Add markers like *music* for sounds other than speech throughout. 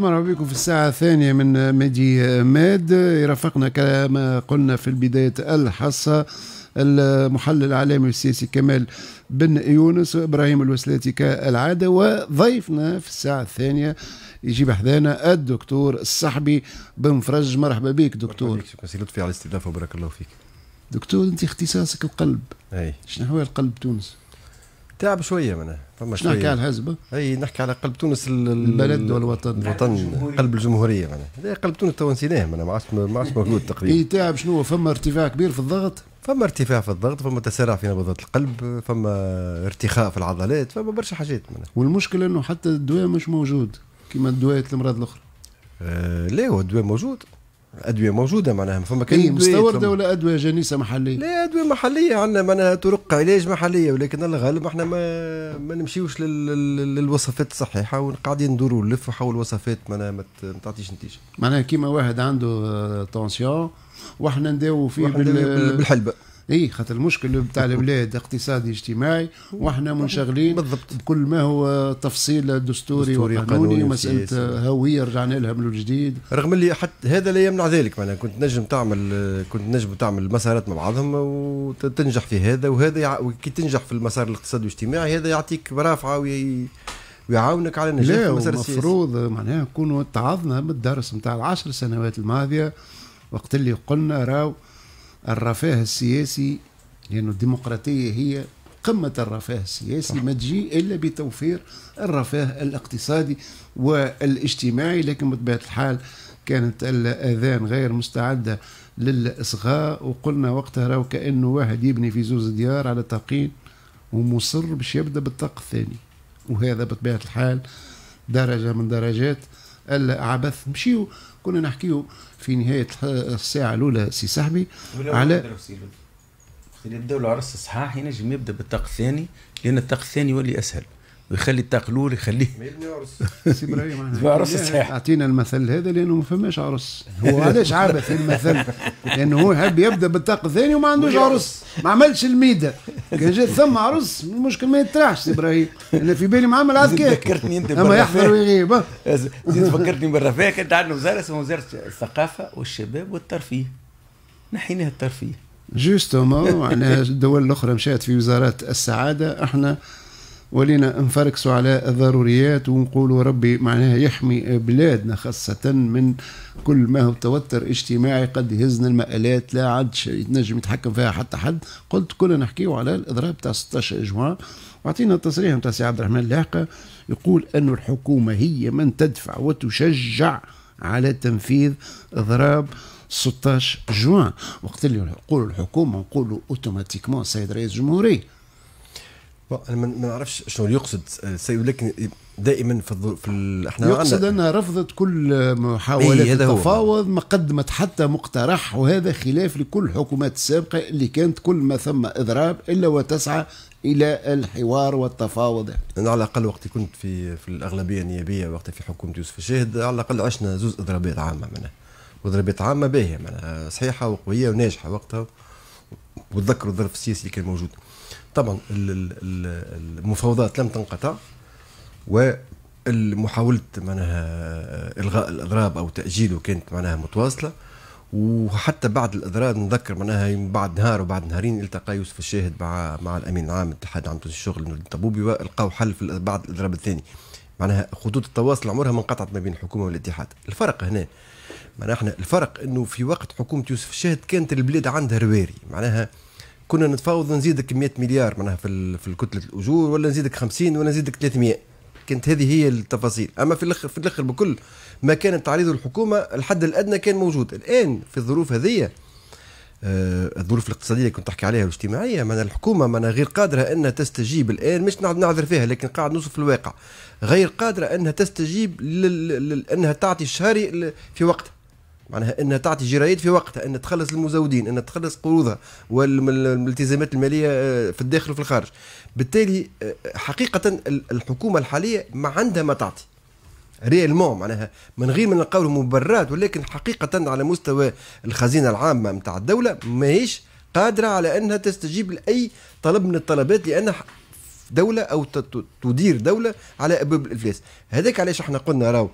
مرحبا بكم في الساعة الثانية من ميدي ماد. يرافقنا كما قلنا في البداية الحصة. المحلل العالمي السياسي كمال بن يونس وابراهيم الوسلاتي كالعادة. وضيفنا في الساعة الثانية يجيب حذانا الدكتور الصحبي بن فرج. مرحبا بك دكتور. مرحبا بك شكرا لطفي على الاستضافة وبارك الله فيك. دكتور أنت اختصاصك القلب. أي. شنو هو القلب تونس؟ تعب شوية معناها فما شوية. نحكي على الحزب؟ أي نحكي على قلب تونس البلد والوطن. الوطن قلب الجمهورية معناها. قلب تونس تو نسيناه معناها ما عادش ما عادش موجود تقريبا. إي تعب شنو؟ فما ارتفاع كبير في الضغط؟ فما ارتفاع في الضغط فما تسارع في نبضات القلب فما ارتخاء في العضلات فما برشا حاجات منها. والمشكلة إنه حتى الدواء مش موجود كما الدواء الامراض الأخرى. آه لا هو الدواء موجود. الادويه موجودة معناها فما كاين إيه مستوردة ولا أدوية جنيسة محلية؟ لا أدوية محلية عندنا معناها طرق علاج محلية ولكن الغالب إحنا ما ما نمشيوش للوصفات الصحيحة وقاعدين ندوروا نلف حول وصفات معناها ما تعطيش نتيجة. معناها كيما واحد عنده تونسيون وإحنا نداووا فيه بالحلبة اي خاطر المشكل بتاع البلاد اقتصادي اجتماعي وإحنا منشغلين بالضبط. بكل ما هو تفصيل دستوري, وقانوني ومساله هوية رجعنا لها من الجديد. رغم اللي حتى هذا لا يمنع ذلك معناها كنت نجم تعمل كنت نجم تعمل مسارات مع بعضهم وتنجح في هذا وهذا يع... وكي تنجح في المسار الاقتصادي والاجتماعي هذا يعطيك مرافعه وي... ويعاونك على النجاح في المسار السياسي. المفروض معناها نكونوا تعظنا بالدرس نتاع العشر سنوات الماضية وقت اللي قلنا راو الرفاه السياسي لأن الديمقراطية هي قمة الرفاه السياسي ما تجي إلا بتوفير الرفاه الاقتصادي والاجتماعي. لكن بطبيعة الحال كانت الأذان غير مستعدة للإصغاء وقلنا وقتها راو كأنه واحد يبني في زوز ديار على تقين ومصر باش يبدأ بالطاق الثاني وهذا بطبيعة الحال درجة من درجات العبث مشيو كنا نحكيه في نهاية الساعة الأولى سي صحبي على الدولة عرس صحاح ينجم يبدأ بالطاق الثاني لأن الطاق الثاني يولي أسهل. ويخلي الطاق الأول يخليه. ما يبني عرس. *laughs* سي إبراهيم. *laughs* عرس صحيح. أعطينا المثل هذا لأنه ما فماش عرس. هو علاش عابث المثل؟ لأنه هو يحب يبدأ بالطاق الثاني وما عندوش عرس. ما عملش الميدة. كان جات ثم عرس المشكل ما يتراحش سي إبراهيم. أنا في بالي معمل عاد ذكرتني أنت أما يحضر ويغيب. زيد فكرتني بالرفاه كانت عندنا وزاره اسمها وزاره الثقافة والشباب والترفيه. نحيناها الترفيه. justement معناها الدول الأخرى مشات في وزارات السعادة. إحنا ولينا نفركسوا على الضروريات ونقولوا ربي معناها يحمي بلادنا خاصة من كل ما هو توتر اجتماعي قد يهزنا المآلات لا عاد يتنجم يتحكم فيها حتى حد. قلت كلنا نحكيو على الإضراب تاع 16 جوان. واعطينا التصريح نتاع سي عبد الرحمن اللاحقة يقول أن الحكومة هي من تدفع وتشجع على تنفيذ إضراب 16 جوان. وقت اللي نقولوا الحكومة نقولوا أوتوماتيكمون السيد رئيس الجمهورية. أنا ما نعرفش شنو يقصد. السيد ولكن دائما في الظروف في إحنا يقصد أنها رفضت كل محاولات إيه التفاوض ما قدمت حتى مقترح وهذا خلاف لكل الحكومات السابقه اللي كانت كل ما ثم إضراب إلا وتسعى إلى الحوار والتفاوض. أنا على الأقل وقت كنت في في الأغلبية النيابية وقت في حكومة يوسف الشاهد على الأقل عشنا زوز اضرابات عامة معناها واضرابات عامة باهية معناها صحيحة وقوية وناجحة وقتها وتذكروا الظرف السياسي اللي كان موجود. طبعا المفاوضات لم تنقطع ومحاولة معناها إلغاء الإضراب أو تأجيله كانت معناها متواصلة. وحتى بعد الأضراب نذكر معناها بعد نهار وبعد نهارين التقى يوسف الشاهد مع مع الأمين العام اتحاد عام الشغل الطبوبي والقاو حل في بعد الأضراب الثاني. معناها خطوط التواصل عمرها ما انقطعت ما بين الحكومة والاتحاد. الفرق هنا معناها إحنا الفرق إنه في وقت حكومة يوسف الشاهد كانت البلاد عندها رواري. معناها كنا نتفاوض نزيدك 100 مليار معناها في في كتله الأجور ولا نزيدك 50 ولا نزيدك 300 كانت هذه هي التفاصيل. أما في الآخر في الآخر بكل ما كانت تعريضه الحكومة الحد الأدنى كان موجود. الآن في الظروف هذه آه الظروف الاقتصادية اللي كنت تحكي عليها والاجتماعية من الحكومة من غير قادرة أنها تستجيب الآن مش نعذر فيها لكن قاعد نوصف الواقع. غير قادرة أنها تستجيب. أنها تعطي الشهري في وقتها معناها انها تعطي جرايد في وقتها انها تخلص المزودين انها تخلص قروضها والالتزامات المالية آه، في الداخل وفي الخارج. بالتالي آه، حقيقة الحكومة الحالية ما عندها ما تعطي. ريالمون معناها من غير ما نقول مبررات ولكن حقيقة على مستوى الخزينة العامة نتاع الدولة ماهيش قادرة على إنها تستجيب لأي طلب من الطلبات لانها دولة أو تدير دولة على أبواب الإفلاس هذاك علاش إحنا قلنا راهو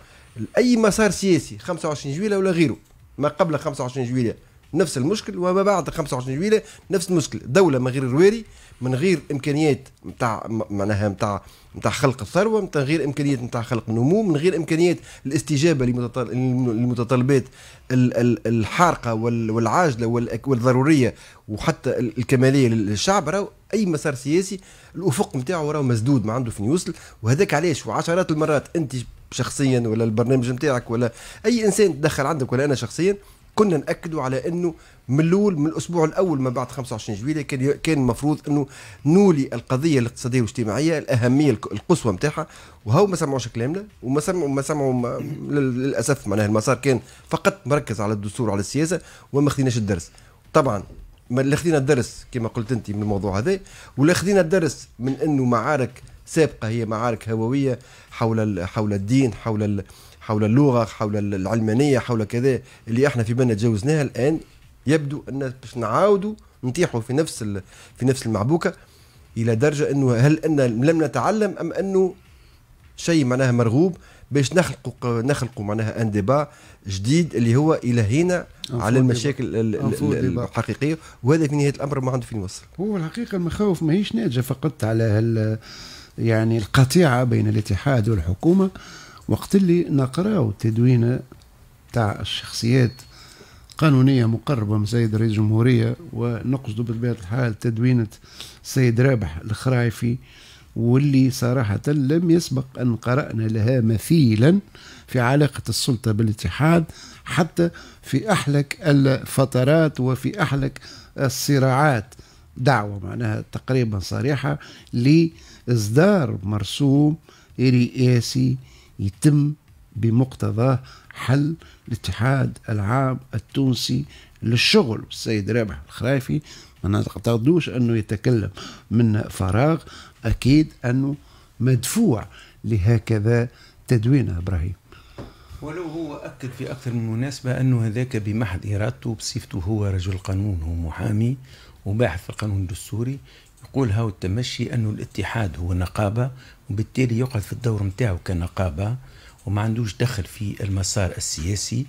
اي مسار سياسي 25 جويليه ولا غيره ما قبل 25 جويلية. نفس المشكل وما بعد 25 جويلية نفس المشكل. دولة من غير الرواري من غير إمكانيات نتاع معناها نتاع نتاع خلق الثروة من غير إمكانيات نتاع خلق النمو من غير إمكانيات الاستجابة للمتطلبات الحارقة والعاجلة والضرورية وحتى الكمالية للشعب راهو أي مسار سياسي الأفق نتاعو راهو مسدود ما عنده فين يوصل. وهذاك علاش؟ وعشرات المرات أنت شخصيا ولا البرنامج نتاعك ولا أي إنسان تدخل عندك ولا أنا شخصيا كنا نأكدوا على إنه من الأول من الأسبوع الأول ما بعد 25 جويلية كان كان المفروض إنه نولي القضية الاقتصادية والاجتماعية الأهمية القصوى نتاعها وهو ما سمعوش كلامنا وما سمعوا ما سمعوا للأسف معناها المسار كان فقط مركز على الدستور وعلى السياسة وما خديناش الدرس. طبعا ما خدينا الدرس كما قلت أنت من الموضوع هذا ولا خدينا الدرس من إنه معارك سابقة هي معارك هووية حول حول الدين حول حول اللغة حول العلمانية حول كذا اللي إحنا في بالنا تجاوزناها الآن. يبدو أن باش نعاودوا نطيحوا في نفس في نفس المعبوكة إلى درجة أنه هل أن لم نتعلم أم أنه شيء معناها مرغوب باش نخلقوا نخلقوا معناها ان ديبا جديد اللي هو إلى هنا على المشاكل الحقيقية. وهذا في نهاية الأمر ما عنده فين يوصل. هو الحقيقة المخاوف ماهيش ناتجه فقط على يعني القطيعة بين الاتحاد والحكومة. وقت اللي نقراو تدوينه تاع الشخصيات قانونية مقربة من سيد رئيس الجمهورية ونقصد بطبيعه الحال تدوينة السيد رابح الخرايفي واللي صراحة لم يسبق أن قرأنا لها مثيلا في علاقة السلطة بالاتحاد حتى في أحلك الفترات وفي أحلك الصراعات. دعوة معناها تقريبا صريحة لإصدار مرسوم رئاسي يتم بمقتضاه حل الاتحاد العام التونسي للشغل. السيد رابح الخرايفي ما نعتقدوش أنه يتكلم من فراغ أكيد أنه مدفوع لهكذا تدوين إبراهيم. ولو هو أكد في أكثر من مناسبة انه هذاك بمحض إرادته بصفته هو رجل قانون هو محامي وباحث في القانون الدستوري يقول هاو التمشي انه الاتحاد هو نقابة وبالتالي يقعد في الدور نتاعو كنقابة وما عندوش دخل في المسار السياسي.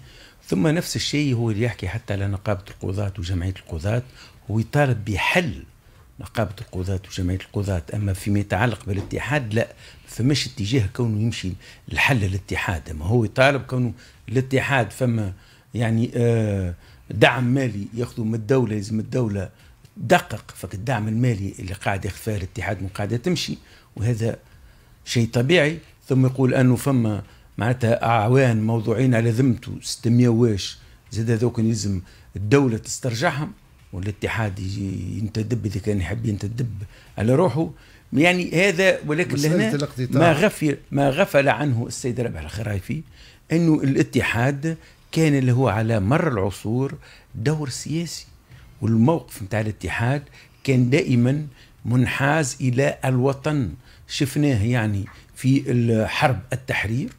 ثم نفس الشيء هو اللي يحكي حتى على نقابة القضاة وجمعية القضاة هو يطالب بحل نقابة القضاة وجمعية القضاة. أما فيما يتعلق بالاتحاد لا فمش اتجاه كونه يمشي لحل الاتحاد. أما هو يطالب كونه الاتحاد فما يعني آه دعم مالي ياخذوا من الدولة لازم الدولة دقق فك الدعم المالي اللي قاعد يخفى الاتحاد من قاعدة تمشي وهذا شيء طبيعي. ثم يقول أنه فما معناتها أعوان موضوعين على ذمته 600 واش زاد هذوك يلزم الدولة تسترجعهم والاتحاد ينتدب إذا كان يحب ينتدب على روحه. يعني هذا ولكن لهنا ما غفل ما غفل عنه السيد ربيع الخرايفي أنه الاتحاد كان اللي هو على مر العصور دور سياسي. والموقف نتاع الاتحاد كان دائما منحاز إلى الوطن. شفناه يعني في حرب التحرير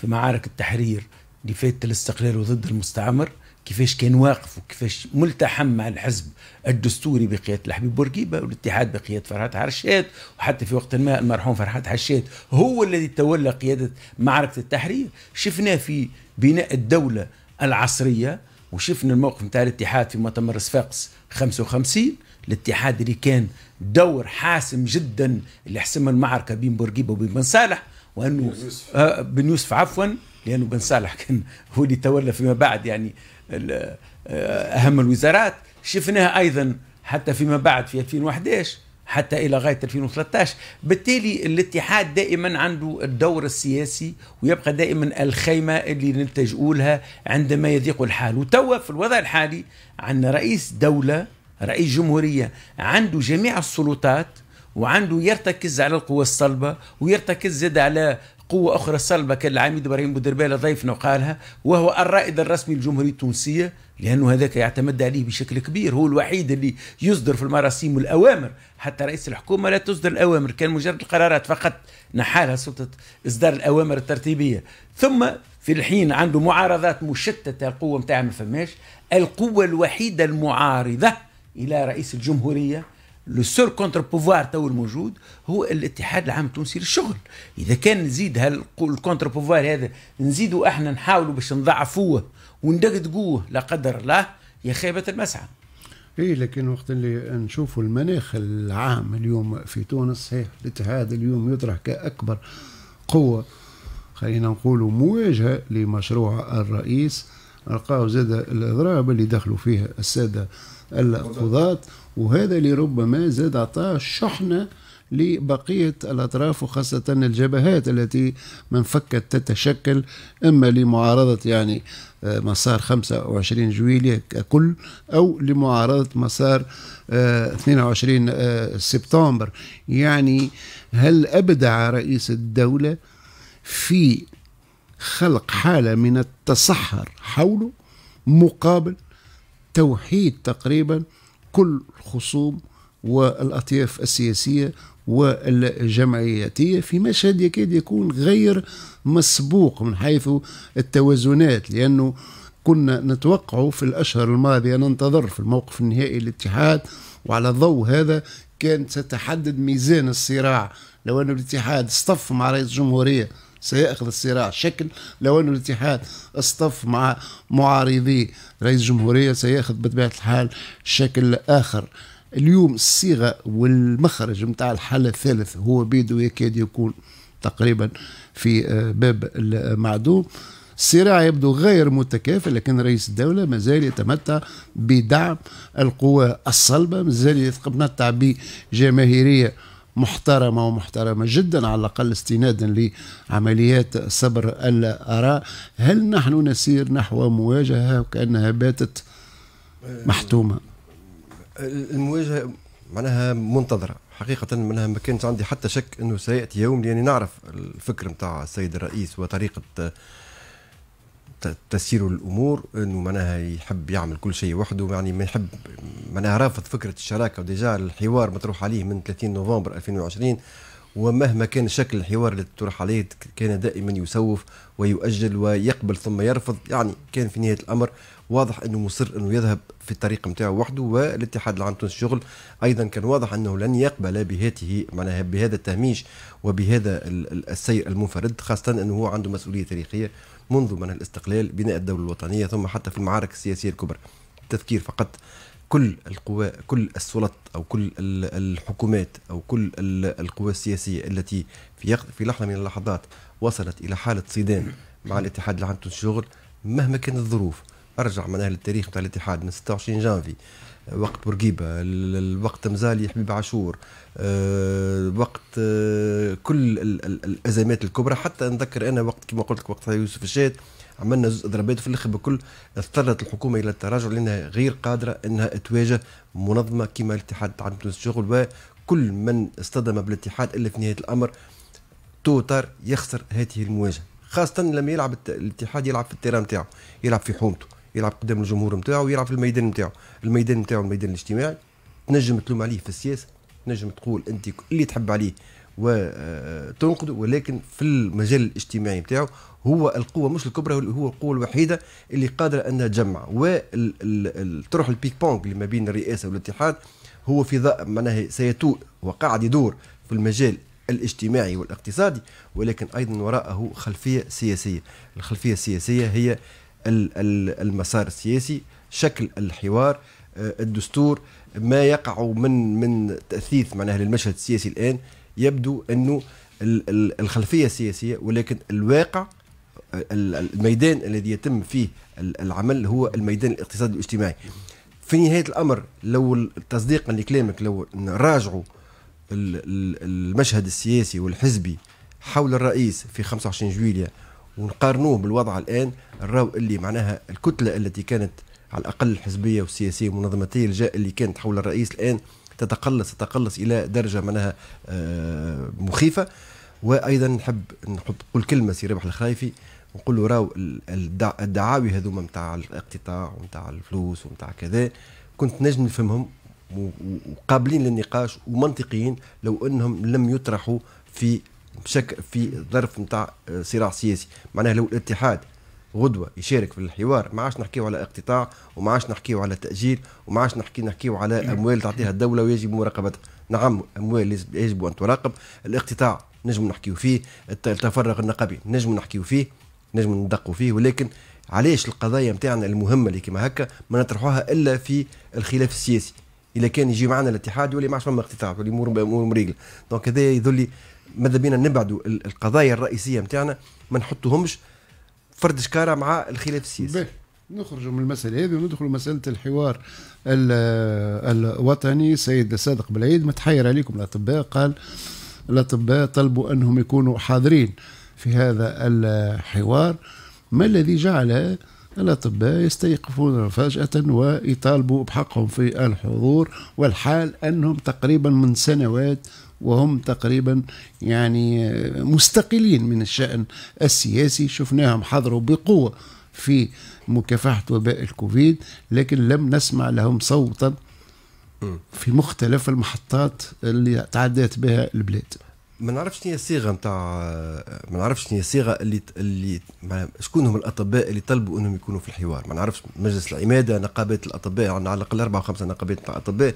في معارك التحرير اللي فاتت الاستقلال وضد المستعمر كيفاش كان واقف وكيفاش ملتحم مع الحزب الدستوري بقيادة الحبيب بورقيبة والاتحاد بقيادة فرحات عرشات وحتى في وقت ما المرحوم فرحات حشات هو الذي تولى قيادة معركة التحرير. شفناه في بناء الدولة العصرية وشفنا الموقف نتاع الاتحاد في مؤتمر صفاقس 55 الاتحاد اللي كان دور حاسم جدا اللي حسم المعركة بين بورقيبة وبين بن صالح وأنه آه بن يوسف عفوا لأنه بن صالح كان هو اللي تولى فيما بعد يعني آه، أهم الوزارات. شفناها أيضا حتى فيما بعد في 2011 حتى إلى غاية 2013 بالتالي الاتحاد دائما عنده الدور السياسي ويبقى دائما الخيمة اللي نلتجئوا لها عندما يضيق الحال. وتوا في الوضع الحالي عندنا رئيس دولة رئيس جمهورية عنده جميع السلطات وعنده يرتكز على القوى الصلبة ويرتكز زاد على قوة أخرى صلبة كان العميد إبراهيم بودربالة ضيفنا وقالها وهو الرائد الرسمي للجمهورية التونسية. لأنه هذاك يعتمد عليه بشكل كبير. هو الوحيد اللي يصدر في المراسيم والأوامر حتى رئيس الحكومة لا تصدر الأوامر. كان مجرد القرارات فقط نحالها سلطة إصدار الأوامر الترتيبية. ثم في الحين عنده معارضات مشتتة القوة متاعها ما فماش. القوة الوحيدة المعارضة إلى رئيس الجمهورية le seul contre-pouvoir تو الموجود هو الاتحاد العام التونسي للشغل. إذا كان نزيد هال contre-pouvoir هذا نزيدوا إحنا نحاولوا باش نضعفوه وندقدقوه لا قدر الله يا خيبة المسعى. اي لكن وقت اللي نشوفوا المناخ العام اليوم في تونس صحيح الاتحاد اليوم يطرح كأكبر قوة خلينا نقولوا مواجهة لمشروع الرئيس نلقاو زاد الإضراب اللي دخلوا فيها السادة القضاة وهذا اللي ربما زاد عطاه شحنة لبقية الأطراف وخاصة الجبهات التي من فكت تتشكل إما لمعارضة يعني مسار 25 جويلية ككل أو لمعارضة مسار 22 آه، آه، سبتمبر. يعني هل أبدع رئيس الدولة في خلق حالة من التصحر حوله مقابل توحيد تقريبا كل الخصوم والأطياف السياسية والجمعياتية في مشهد يكاد يكون غير مسبوق من حيث التوازنات لأنه كنا نتوقع في الأشهر الماضية ننتظر في الموقف النهائي الاتحاد وعلى ضوء هذا كانت ستحدد ميزان الصراع. لو أن الاتحاد اصطف مع رئيس الجمهورية سيأخذ الصراع. شكل لو أن الاتحاد اصطف مع معارضي رئيس الجمهورية سيأخذ بطبيعة الحال شكل آخر. اليوم الصيغة والمخرج متاع الحل الثالث هو بيدو يكاد يكون تقريبا في آه، باب المعدوم. الصراع يبدو غير متكافئ لكن رئيس الدولة ما زال يتمتع بدعم القوى الصلبة ما زال يتمتع بجماهيرية محترمة ومحترمة جدا على الأقل استنادا لعمليات صبر الآراء. هل نحن نسير نحو مواجهة وكأنها باتت محتومة؟ المواجهة معناها منتظرة. حقيقة منها ما كانش عندي حتى شك أنه سيأتي يوم لأني نعرف الفكر نتاع السيد الرئيس وطريقة تسيير الأمور إنه معناها يحب يعمل كل شيء وحده. يعني ما يحب معناها رافض فكرة الشراكة. وديجا الحوار مطروح عليه من 30 نوفمبر 2020 ومهما كان شكل الحوار اللي تطرح عليه كان دائما يسوف ويؤجل ويقبل ثم يرفض يعني كان في نهاية الأمر واضح إنه مصر إنه يذهب في الطريق نتاعه وحده والاتحاد العام تونس الشغل أيضا كان واضح إنه لن يقبل بهاته معناها بهذا التهميش وبهذا السير المنفرد خاصة إنه هو عنده مسؤولية تاريخية منذ من الاستقلال بناء الدولة الوطنية ثم حتى في المعارك السياسية الكبرى. التذكير فقط. كل القوى كل السلط أو كل الحكومات أو كل القوى السياسية التي في في لحظة من اللحظات وصلت إلى حالة صدام مع الاتحاد العام الشغل مهما كانت الظروف. أرجع معناها للتاريخ نتاع الاتحاد من 26 جانفي. وقت بورقيبة الوقت مزالي حبيب عاشور آه، وقت آه، كل الأزمات الكبرى. حتى نذكر أنا وقت كما قلت لك وقت يوسف الشاد عملنا زوز اضرابات في الآخر بكل اضطرت الحكومة إلى التراجع لأنها غير قادرة إنها تواجه منظمة كما الاتحاد العام تونس الشغل وكل من اصطدم بالاتحاد إلا في نهاية الأمر توتر يخسر هذه المواجهة. خاصة لما يلعب الاتحاد يلعب في التيران نتاعو يلعب في حومته يلعب قدام الجمهور نتاعو ويلعب في الميدان نتاعو. الميدان نتاعو الميدان الاجتماعي تنجم تلوم عليه في السياسة تنجم تقول أنت اللي تحب عليه وتنقده ولكن في المجال الاجتماعي نتاعو هو القوة مش الكبرى هو القوة الوحيدة اللي قادرة أنها تجمع. والتروح البيك بونج اللي ما بين الرئاسة والاتحاد هو في معناها سيتوء وقاعد يدور في المجال الاجتماعي والاقتصادي ولكن أيضا وراءه خلفية سياسية. الخلفية السياسية هي المسار السياسي شكل الحوار آه، الدستور ما يقع من من تأثيث معناها للمشهد السياسي الآن يبدو أنه الخلفية السياسية ولكن الواقع الميدان الذي يتم فيه العمل هو الميدان الاقتصادي والاجتماعي في نهاية الأمر لو تصديقا لكلامك لو نراجعوا المشهد السياسي والحزبي حول الرئيس في 25 جويليا ونقارنوه بالوضع الآن نراو اللي معناها الكتلة التي كانت على الأقل الحزبية والسياسية والمنظماتيه اللي كانت حول الرئيس الآن تتقلص تتقلص إلى درجة معناها آه، مخيفة. وأيضا نحب نحب نقول كلمة سي ربح الخرايفي نقول له راو الدعاوي هذوما نتاع الاقتطاع ونتاع الفلوس ونتاع كذا. كنت نجم نفهمهم وقابلين للنقاش ومنطقيين لو أنهم لم يطرحوا في بشكل في ظرف نتاع صراع سياسي. معناها لو الاتحاد غدوة يشارك في الحوار. ما عادش نحكيو على اقتطاع وما عادش نحكيو على تأجيل وما عادش نحكي نحكيو على أموال تعطيها الدولة ويجب مراقبتها نعم أموال يجب أن تراقب. الاقتطاع نجم نحكيو فيه التفرغ النقابي نجم نحكيو فيه نجم ندقوا فيه. ولكن علاش القضايا نتاعنا المهمة اللي كما هكا ما نطرحوها إلا في الخلاف السياسي؟ اذا كان يجي معنا الاتحاد يولي ما عادش فما اقتطاع يولي امور امور مريقله دونك هذا يذلي ماذا بينا نبعدوا القضايا الرئيسية نتاعنا ما نحطوهمش فرد شكارة مع الخلاف السياسي. نخرجوا من المسألة هذه وندخلوا مسألة الحوار الوطني. سيد صادق بالعيد متحير عليكم الأطباء. قال الأطباء طلبوا أنهم يكونوا حاضرين في هذا الحوار. ما الذي جعل الأطباء يستيقظون فجأة ويطالبوا بحقهم في الحضور والحال أنهم تقريبا من سنوات وهم تقريبا يعني مستقلين من الشأن السياسي. شفناهم حضروا بقوة في مكافحة وباء الكوفيد لكن لم نسمع لهم صوتا في مختلف المحطات اللي تعدات بها البلاد. ما نعرفش شنو هي الصيغة نتاع ما نعرفش شنو هي الصيغة اللي اللي شكون هم الأطباء اللي طلبوا إنهم يكونوا في الحوار. ما نعرفش مجلس العمادة نقابات الأطباء يعني على الأقل أربع خمسه نقابات نتاع أطباء.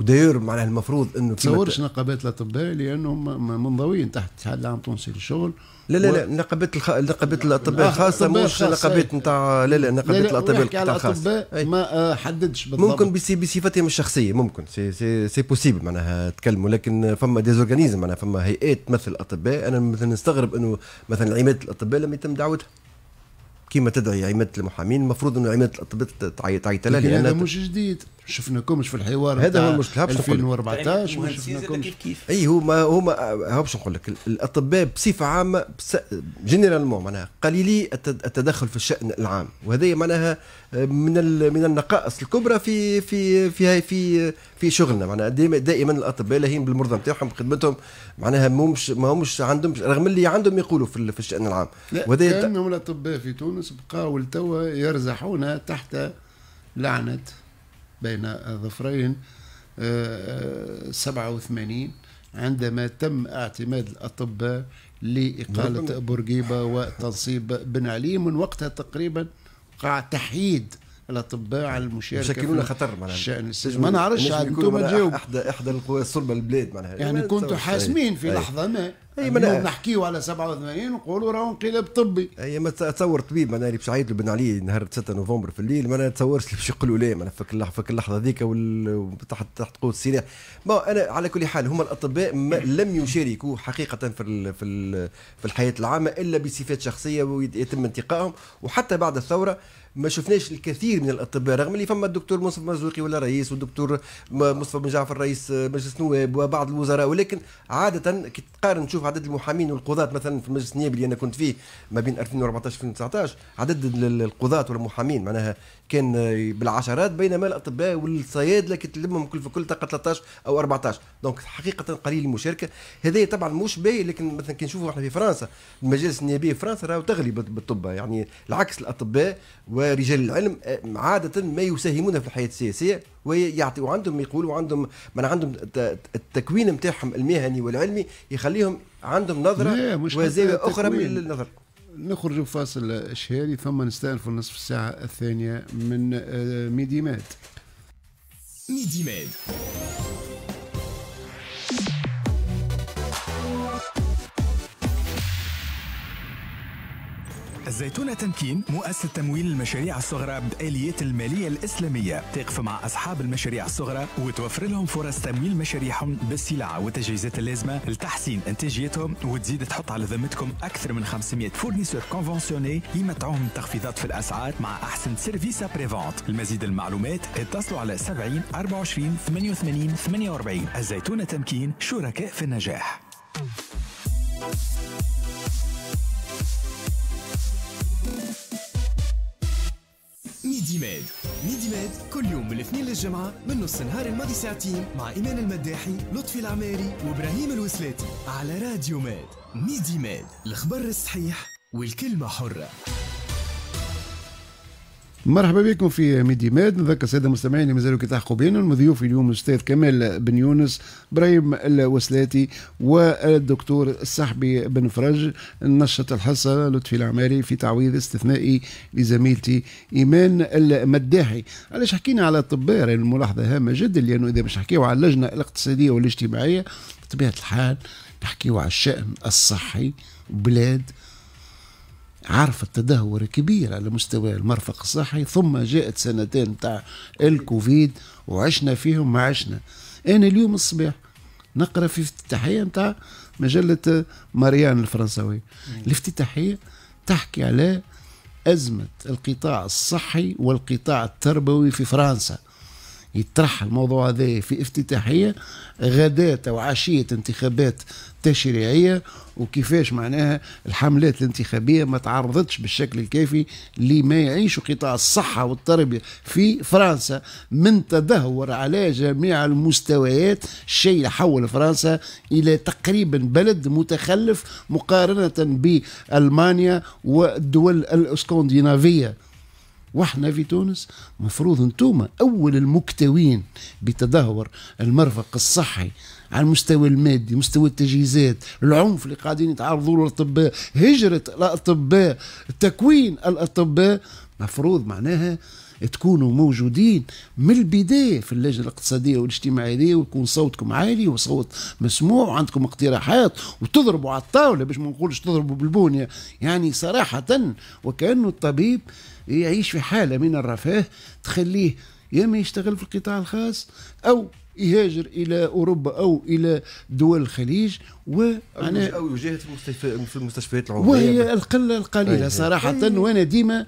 وداير معناها المفروض إنه تصورش نقابات الأطباء لانهم منضويين تحت الاتحاد العام التونسي للشغل لا لا لا نقابات الخ... نقابات الأطباء الخاصه مش نقابات نتاع لا لا نقابات الأطباء نتاع الخاصه ما آه، حددش بالضبط. ممكن بصفتهم الشخصية ممكن. c'est c'est c'est possible معناها تكلموا لكن فما des organismes معناها فما هيئات تمثل الأطباء. أنا مثلا نستغرب إنه مثلا عمادة الأطباء لم يتم دعوتها. كيما تدعي عمادة المحامين المفروض إنه عمادة الأطباء تعيط لها لأن هذا مش جديد. شفناكمش في الحوار هذا هو المشكلة 2014 ما شفناكمش. كيف كيف؟ أي هو ما هو ما باش نقول لك. الأطباء بصفة عامة جينيرالمون معناها قليلي التدخل في الشأن العام. وهذه معناها من من النقائص الكبرى في في في في في شغلنا. معناها دائما الأطباء لاهين بالمرضى نتاعهم بخدمتهم معناها مش ما همش عندهم رغم اللي عندهم يقولوا في, في الشأن العام. وهذا كانهم الأطباء في تونس بقاو لتوا يرزحون تحت لعنة بين الظفرين 87 عندما تم اعتماد الأطباء لإقالة بورقيبة وتنصيب بن علي من وقتها تقريبا قاع تحييد الأطباء على المشاركة يشكلون خطر معناها. ما نعرفش أنتم تجاوب. احدى احدى القوى الصلبه البلاد معناها. يعني كنتوا حاسمين في لحظة ما. أي ما نحكيو على 87 ونقولوا راهو انقلاب طبي. أي ما تصور طبيب معناها اللي باش يعيط بن علي نهار 6 نوفمبر في الليل ما نتصورش اللي باش يقولوا لا معناها فك اللحظه فك اللحظه ذيك تحت تحت قوة السلاح ما أنا على كل حال هم الأطباء *coughs* لم يشاركوا حقيقة في في في الحياة العامة إلا بصفات شخصية ويتم انتقائهم. وحتى بعد الثورة ما شفناش الكثير من الأطباء رغم اللي فما الدكتور منصف مرزوقي ولا رئيس والدكتور مصطفى بن جعفر رئيس مجلس النواب وبعض الوزراء ولكن عادة كي تقارن تشوف عدد المحامين والقضاة مثلا في المجلس النيابي اللي أنا كنت فيه ما بين 2014 2019 عدد القضاة والمحامين معناها كان بالعشرات بينما الأطباء والصيادله كي تلمهم كل في كل تلقى 13 أو 14 donc حقيقة قليل المشاركة. هذا طبعا مش باهي لكن مثلا كي نشوفوا إحنا في فرنسا المجالس النيابية في فرنسا راهو تغلي بالطب يعني العكس الأطباء ورجال العلم آه، عادة ما يساهمون في الحياة السياسية ويعطي وعندهم يقولوا عندهم من عندهم التكوين نتاعهم المهني والعلمي يخليهم عندهم نظرة وزاوية أخرى من النظر. نخرج فاصل اشهاري ثم نستأنف النصف الساعة الثانية من آه، ميدي الزيتونة تمكين مؤسسة تمويل المشاريع الصغرى بآليات المالية الإسلامية. تقف مع أصحاب المشاريع الصغرى وتوفر لهم فرص تمويل مشاريعهم بالسلع والتجهيزات اللازمة لتحسين إنتاجيتهم وتزيد تحط على ذمتكم أكثر من 500 fournisseurs conventionnés يمتعوهم تخفيضات في الأسعار مع أحسن service après-vente المزيد المعلومات اتصلوا على 70 24 88 48 الزيتونة تمكين شركاء في النجاح. ميد ميدي ميد كل يوم من الاثنين للجمعة من نص نهار الماضي ساعتين مع إيمان المداحي لطفي العماري وإبراهيم الوسلاتي على راديو ميد. ميدي ميد الخبر الصحيح والكلمة حرة. مرحبا بكم في ميدي ماد نذكر السادة المستمعين اللي مازالوا كي التحقوا بينا ضيوف اليوم الاستاذ كمال بن يونس إبراهيم الوسلاتي والدكتور الصحبي بن فرج ينشط الحصة لطفي العماري في تعويض استثنائي لزميلتي إيمان المداحي. علاش حكينا على الاطباء يعني الملاحظة هامة جدا لأنه إذا مش حكيوا على اللجنة الاقتصادية والاجتماعية بطبيعة الحال نحكيوا على الشأن الصحي بلاد عرف التدهور كبير على مستوى المرفق الصحي ثم جاءت سنتين متاع الكوفيد وعشنا فيهم ما عشنا. أنا اليوم الصباح نقرأ في افتتاحية متاع مجلة ماريان الفرنسويه الافتتاحية تحكي على أزمة القطاع الصحي والقطاع التربوي في فرنسا. يطرح الموضوع هذا في افتتاحية غداة وعشية انتخابات تشريعيه وكيفاش معناها الحملات الانتخابية ما تعرضتش بالشكل الكافي لما يعيشه قطاع الصحة والتربية في فرنسا من تدهور على جميع المستويات الشيء حول فرنسا إلى تقريبا بلد متخلف مقارنة بألمانيا والدول الإسكندنافية. وإحنا في تونس مفروض أنتم أول المكتوين بتدهور المرفق الصحي. على المستوى المادي مستوى التجهيزات العنف اللي قاعدين يتعرضوا له الأطباء هجرة الأطباء تكوين الأطباء مفروض معناها تكونوا موجودين من البداية في اللجنة الاقتصادية والاجتماعية ويكون صوتكم عالي وصوت مسموع وعندكم اقتراحات وتضربوا على الطاولة باش ما نقولش تضربوا بالبونية. يعني صراحة وكأنه الطبيب يعيش في حالة من الرفاه تخليه يا اما يشتغل في القطاع الخاص أو يهاجر إلى أوروبا أو إلى دول الخليج و أو يجاهد في في المستشفيات العموميه وهي القلة القليلة صراحة وأنا ديما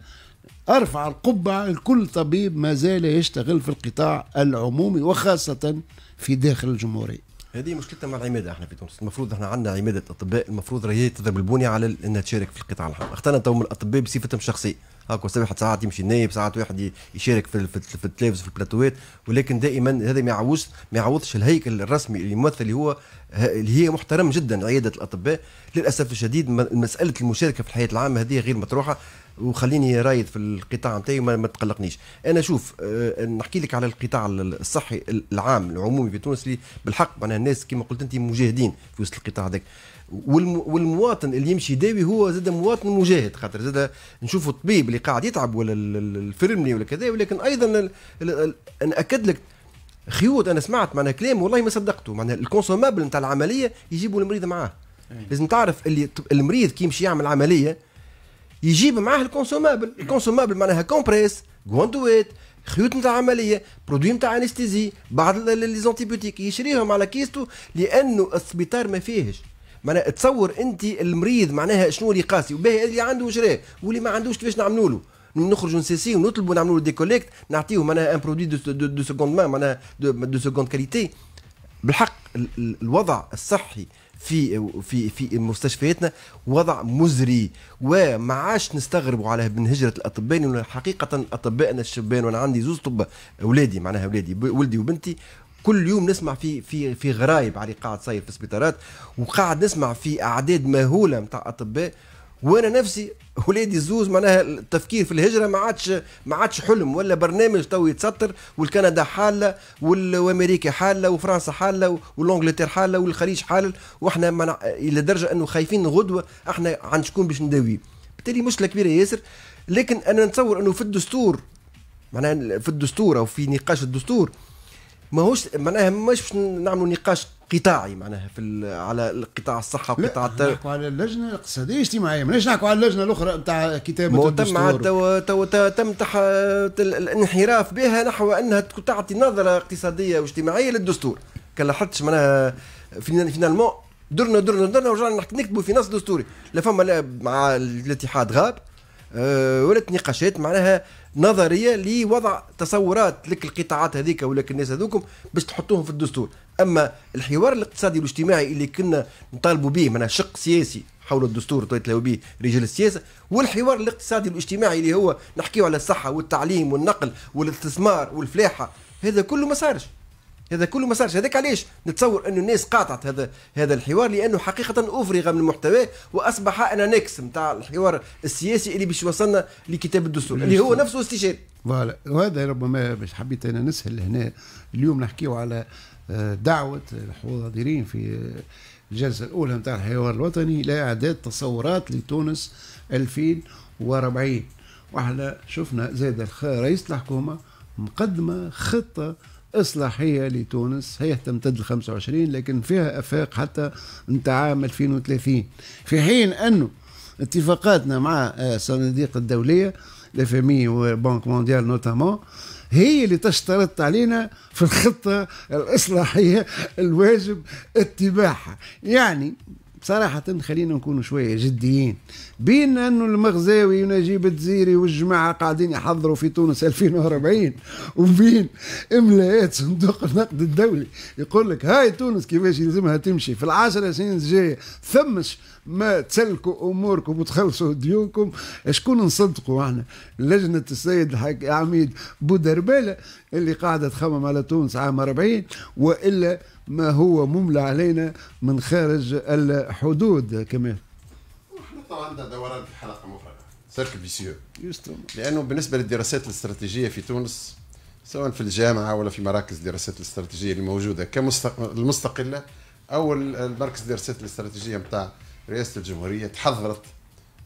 أرفع القبعة لكل طبيب ما زال يشتغل في القطاع العمومي وخاصة في داخل الجمهورية. هذه مشكلتنا مع العمادة إحنا في تونس. المفروض إحنا عندنا عمادة أطباء المفروض راهي تضرب البنية على إنها تشارك في القطاع العام اخترنا تو من الأطباء بصفتهم الشخصيه هاكا ساعات ساعات يمشي نايب ساعات واحد يشارك في في التلفز في البلاتوات ولكن دائما هذا ما يعوضش ما يعوضش الهيكل الرسمي اللي يمثل اللي هو اللي هي محترم جدا عيادة الأطباء. للأسف الشديد مسألة المشاركة في الحياة العامة هذه غير مطروحة وخليني رايد في القطاع نتاعي ما تقلقنيش. أنا شوف أه نحكي لك على القطاع الصحي العام العمومي في تونس اللي بالحق معناها الناس كما قلت أنت مجاهدين في وسط القطاع هذاك. والمواطن اللي يمشي يداوي هو زاد مواطن مجاهد خاطر زاد نشوفوا الطبيب اللي قاعد يتعب ولا الفرمني ولا كذا ولكن أيضا ناكد لك خيوط أنا سمعت معناها كلام والله ما صدقته معناها الكونسومابل نتاع العملية يجيبوا المريض معاه. لازم تعرف اللي المريض كي يمشي يعمل عملية يجيب معاه ال consommable. ال consommable معناها compresses gants دويت خيوط نتاع عملية produits نتاع anesthésie بعض les antibiotiques يشريهم على كيستو لأنه السبيطار ما فيهش. معناها تصور انت المريض معناها شنو اللي قاسي وباهي اللي عنده شراه واللي ما عندوش كيفاش نعملوا له. نخرجوا نسيسي ونطلبوا نعملوا له des collectes نعطيه معناها un produit de, de, de seconde main معناها de, de seconde qualité بالحق الوضع الصحي في في في مستشفياتنا وضع مزري وما عادش نستغربوا على من هجرة الأطباء حقيقة أطبائنا الشبان وأنا عندي زوز طب أولادي معناها أولادي ولدي وبنتي كل يوم نسمع في في في غرايب على قاعد صاير في السبيطارات وقاعد نسمع في أعداد مهولة نتاع أطباء. وأنا نفسي ولادي الزوز معناها التفكير في الهجرة ما عادش ما عادش حلم ولا برنامج تو يتسطر والكندا حالة وامريكا حالة وفرنسا حالة والإنجلترا حالة والخليج حال وإحنا. إلى درجة إنه خايفين غدوة إحنا عن شكون باش نداوي. بالتالي مشكلة كبيرة ياسر. لكن أنا نتصور إنه في الدستور معناها في الدستور أو في نقاش الدستور ماهوش معناها مش باش نعملوا نقاش قطاعي معناها في على القطاع الصحة وقطاع التر... نحكوا على اللجنة الاقتصادية الاجتماعية ماناش نحكوا على اللجنة الأخرى نتاع كتابة الدستور. تو تو تم تح... الانحراف بها نحو أنها تعطي نظرة اقتصادية واجتماعية للدستور. كان لاحظتش معناها فينالمون درنا درنا درنا ورجعنا نكتبوا في نص دستوري. لا فما مع الاتحاد غاب أه ولات نقاشات معناها نظرية لوضع تصورات لك القطاعات هذيك ولك الناس هذوكم باش تحطوهم في الدستور. أما الحوار الاقتصادي والاجتماعي اللي كنا نطالبوا به من شق سياسي حول الدستور يتلاو به رجال السياسة والحوار الاقتصادي والاجتماعي اللي هو نحكيه على الصحة والتعليم والنقل والاستثمار والفلاحة هذا كله ما صارش. هذا كله ما صارش هذاك علاش نتصور انه الناس قاطعت هذا هذا الحوار؟ لأنه حقيقة أفرغ من محتواه وأصبح une annexe نتاع الحوار السياسي اللي باش يوصلنا لكتابة الدستور اللي هو نفسه استشاري. voilà. وهذا ربما باش حبيت أنا نسهل هنا. اليوم نحكيو على آه، دعوة الحاضرين في الجلسة الأولى نتاع الحوار الوطني لاعداد تصورات لتونس 2040 وإحنا شفنا زاد رئيس الحكومة مقدمة خطة إصلاحية لتونس هي تمتد ل 25 لكن فيها أفاق حتى نتاع عام 2030 في حين أنه اتفاقاتنا مع الصناديق آه، الدولية لفامي وبنك مونديال نوتامون هي اللي تشترط علينا في الخطة الإصلاحية الواجب اتباعها. يعني صراحة خلينا نكونوا شوية جديين. بين أنه المغزاوي ونجيب الدزيري والجماعة قاعدين يحضروا في تونس 2040 وبين إملاءات صندوق النقد الدولي. يقول لك هاي تونس كيفاش يلزمها تمشي؟ في العشر سنين الجاية ثمش ما تسلكوا أموركم وتخلصوا ديونكم. شكون نصدقوا إحنا؟ لجنة السيد العميد بودربالة اللي قاعدة تخمم على تونس عام 40 وإلا ما هو مملى علينا من خارج الحدود كمان إحنا طبعا عندنا دوران في حلقة مفرغه cercle vicieux لأنه بالنسبة للدراسات الاستراتيجية في تونس سواء في الجامعة ولا في مراكز الدراسات الاستراتيجية اللي موجوده كمستقله أو المركز الدراسات الاستراتيجية نتاع رئاسة الجمهورية تحضرت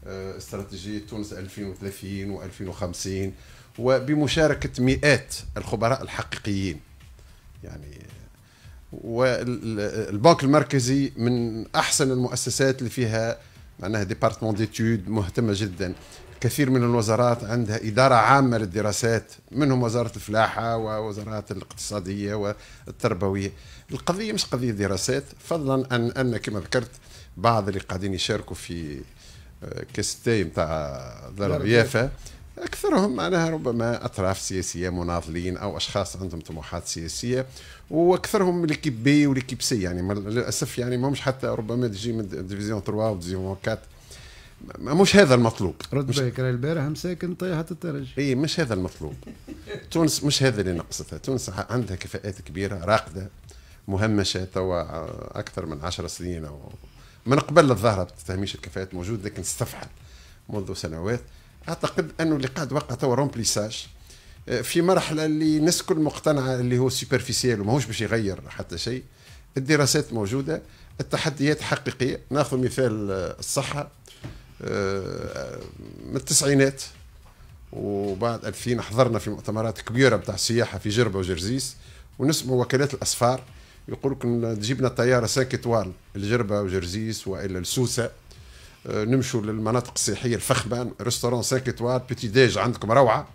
آه، استراتيجية تونس 2030 و2050 وبمشاركة مئات الخبراء الحقيقيين. يعني والبنك المركزي من أحسن المؤسسات اللي فيها معناها ديبارتمون ديتود مهتمه جدا. كثير من الوزارات عندها إدارة عامة للدراسات منهم وزارة الفلاحة ووزارات الاقتصادية والتربوية. القضية مش قضية دراسات فضلا أن أن كما ذكرت بعض اللي قاعدين يشاركوا في آه، كاستي نتاع دار يافا. أكثرهم معناها ربما أطراف سياسية مناضلين أو أشخاص عندهم طموحات سياسية وأكثرهم l'équipe B و l'équipe C يعني للأسف يعني ما همش حتى ربما تجي من division 3 و division 4 مش هذا المطلوب. رد بالك البارح مساكن طيحة الترج إي مش هذا المطلوب. *laughs* تونس مش هذا اللي نقصتها تونس عندها كفاءات كبيرة راقدة مهمشة توا أكثر من عشر سنين أو من قبل الظاهرة تهميش الكفاءات موجود لكن استفحل منذ سنوات. أعتقد أنه اللي قاعد وقع توا remplissage في مرحلة اللي الناس الكل مقتنعه اللي هو superficiel وماهوش باش يغير حتى شيء. الدراسات موجودة التحديات حقيقية. ناخذ مثال آه، الصحة آه، من التسعينات وبعد 2000 حضرنا في مؤتمرات كبيرة بتاع السياحة في جربة وجرزيس ونسمع وكالات الأسفار. يقول لك تجيبنا طيارة 5 étoiles لجربة وجرزيس وإلا لسوسة. آه، نمشوا للمناطق السياحية الفخمة restaurant 5 étoiles petit déj عندكم روعة.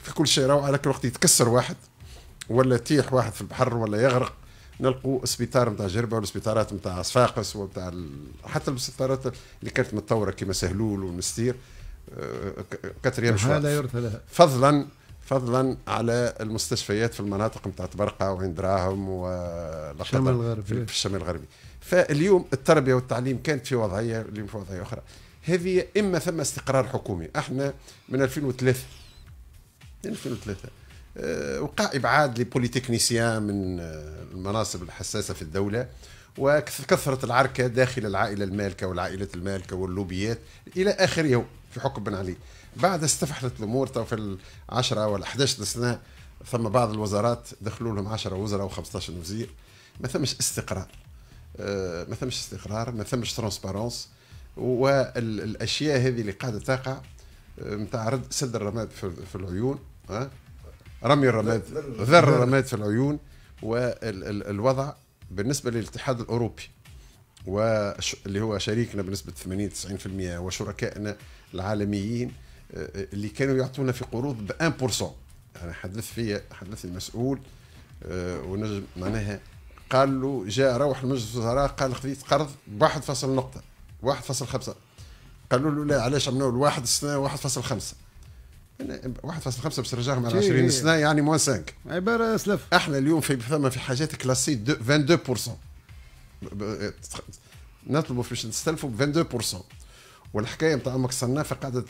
في كل شيء روعة لكن وقت يتكسر واحد ولا يطيح واحد في البحر ولا يغرق. نلقوا سبيطار نتاع جربة والسبيطارات نتاع صفاقس وبتاع ال... حتى السبيطارات اللي كانت متطورة كما سهلول ونستير كاتريام شوار هذا يرثى لها. فضلا فضلا على المستشفيات في المناطق نتاع تبرقة وعين دراهم و في الشمال الغربي. فاليوم التربية والتعليم كانت في وضعية اليوم في وضعية أخرى. هذه إما ثم استقرار حكومي. إحنا من 2003 من 2003 آه، وقع إبعاد لبوليتكنيسيان من آه، المناصب الحساسة في الدولة وكثرة العركة داخل العائلة المالكة والعائلة المالكة واللوبيات إلى آخر يوم في حكم بن علي. بعد استفحلت الأمور في العشرة ولا 11 سنة ثم بعض الوزارات دخلوا لهم 10 وزراء و15 وزير ما ثمش استقرار. ما ثمش استقرار ما ثمش ترانسبارونس والأشياء هذه اللي قاعدة تقع نتاع رد سد الرماد في العيون رمي الرماد ذر الرماد في العيون والوضع بالنسبة للاتحاد الأوروبي واللي هو شريكنا بنسبة 80 90% وشركائنا العالميين آه، اللي كانوا يعطونا في قروض ب 1% يعني حدث في حدث المسؤول آه، ونجم معناها قال له جاء روح لمجلس الوزراء قال خذيت قرض ب 1 نقطة 1.5 قالوا له لا علاش عملوا الواحد السنة 1.5 1.5 باش ترجعهم على 20 سنة يعني موان 5 عبارة سلف. إحنا اليوم في ثم في حاجات كلاسي 22% نطلبوا باش نستلفوا ب 22% والحكاية نتاع أمك صنافه قاعدة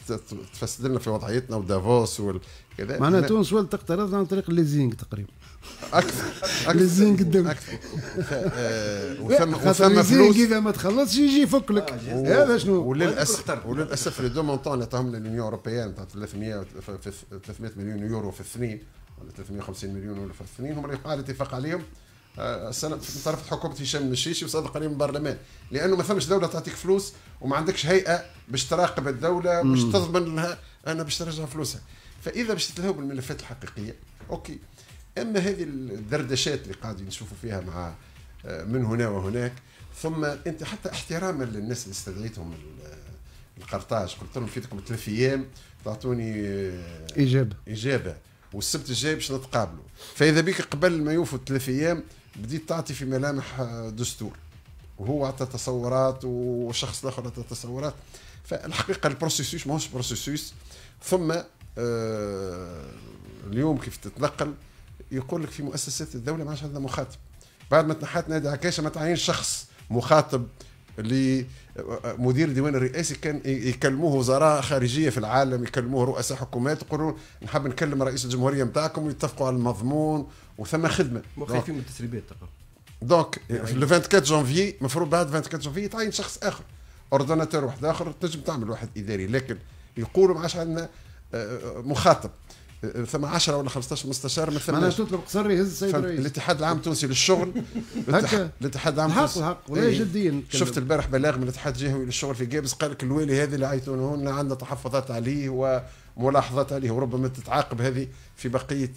تفسد لنا في وضعيتنا ودافوس وكذا معناها تونس ولات تقترض عن طريق ال leasing تقريبا. أكثر. الدولي أكثر. آه، وثم فلوس. اذا ما تخلصش يجي يفك لك. هذا شنو؟ وللاسف وللأسف les deux montants اللي عطاهم ال Union européenne نتاع 300 300 مليون يورو في الاثنين ولا 350 مليون يورو في الاثنين هم اللي وقع الاتفاق عليهم. آه، السنة من طرف حكومة هشام النشيشي وصادق عليهم البرلمان. لأنه ما ثمش دولة تعطيك فلوس وما عندكش هيئة باش تراقب الدولة باش تضمن لها أنا باش ترجع فلوسها. فإذا باش تتلهوا بالملفات الحقيقية أوكي. أما هذه الدردشات اللي قاعدين نشوفوا فيها مع آه، من هنا وهناك ثم أنت حتى احتراما للناس اللي استدعيتهم ال- القرطاج. قلت لهم فيكم ثلاث أيام تعطوني آه، إجابة. إجابة. والسبت الجاي باش نتقابلوا. فإذا بك قبل ما يوفوا ثلاث أيام بديت تعطي في ملامح آه، دستور. وهو عطى تصورات وشخص آخر عطى تصورات. فالحقيقة ال processus ماهوش processus. ثم آه اليوم كيف تتنقل يقول لك في مؤسسات الدولة ما عادش عندنا مخاطب. بعد ما تنحات نادية عكاشة ما تعين شخص مخاطب اللي مدير الديوان الرئاسي كان يكلموه وزراء خارجية في العالم يكلموه رؤساء حكومات يقولوا نحب نكلم رئيس الجمهورية نتاعكم ويتفقوا على المضمون وثم خدمة. خايفين من التسريبات donc في le 24 جانفي المفروض بعد 24 جانفي يتعين شخص آخر. أوردوناتور واحد آخر تنجم تعمل واحد إداري. لكن يقولوا ما عادش عندنا مخاطب. ثم 10 ولا 15 مستشار ما معناها ثماش تطلب قصر يهز السيد؟ الرئيس الاتحاد العام التونسي للشغل. *laughs* الاتحاد العام التونسي- الحق ولا إيه. جديا نتكلم. شفت البارح بلاغ من الاتحاد الجهوي للشغل في جابس قال لك الوالي هذه اللي عيطونه لنا عندنا تحفظات عليه وملاحظات عليه وربما تتعاقب هذه في بقية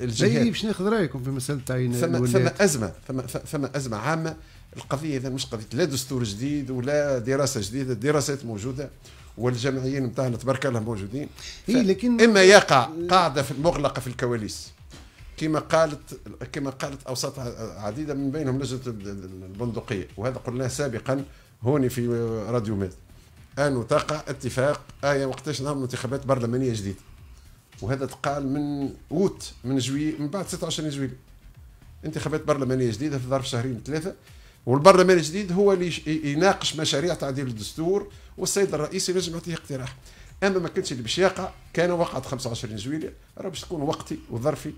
الجهات باش ناخذ رأيكم في مسألة تعيين ثم ثم أزمة ثم ثم أزمة عامة القضية اذا مش قضية لا دستور جديد ولا دراسة جديدة الدراسات موجودة والجمعيين نتاعنا تبارك الله موجودين. إيه، لكن- إما يقع قاعدة في المغلقة في الكواليس. كما قالت كما قالت أوساط عديدة من بينهم لجنة البندقية وهذا قلناه سابقا هوني في راديو مات انه تقع اتفاق آية وقتاش نعمل انتخابات برلمانية جديدة. وهذا تقال من أوت من جوي من بعد 26 جويلية انتخابات برلمانية جديدة في ظرف شهرين ثلاثة. والبرلمان الجديد هو اللي يناقش مشاريع تعديل الدستور والسيد الرئيس ينجم يعطيه اقتراح. أما ما كانش اللي باش يقع كان وقعت 25 جويلية راه باش تكون وقتي وظرفي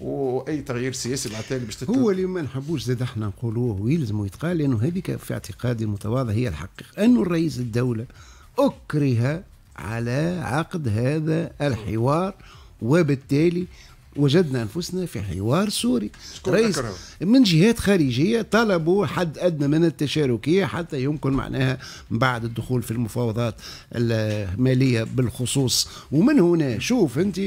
وأي تغيير سياسي بعد تالي باش هو اللي ما نحبوش زاد إحنا نقولوه ويلزم يتقال لأنه هذيك في اعتقادي المتواضع هي الحقيقة. انه الرئيس الدولة أكره على عقد هذا الحوار وبالتالي وجدنا أنفسنا في حوار سوري رئيس أكره؟ من جهات خارجية طلبوا حد أدنى من التشاركية حتى يمكن معناها بعد الدخول في المفاوضات المالية بالخصوص ومن هنا شوف أنت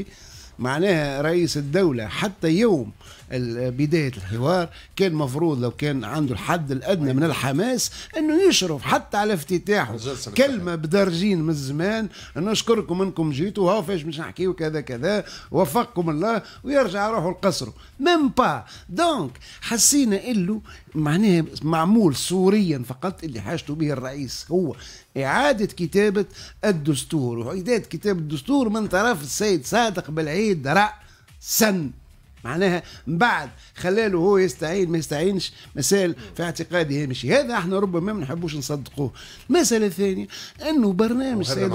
معناها رئيس الدولة حتى يوم بداية الحوار. كان مفروض لو كان عنده الحد الأدنى من الحماس أنه يشرف حتى على افتتاحه. كلمة بدرجين من الزمان نشكركم إنكم جيتوا ها فاش مش نحكيو كذا كذا وفقكم الله ويرجع روحوا لقصره. ميم با دونك حسينا إلو معناها معمول سوريا فقط اللي حاجته به الرئيس هو إعادة كتابة الدستور. وإعادة كتابة الدستور من طرف السيد صادق بالعيد رأسا. معناها من بعد خلاله هو يستعين ما يستعينش مسائل في اعتقادي هامشي هذا إحنا ربما ما نحبوش نصدقوه المسألة الثانية أنه برنامج سيد.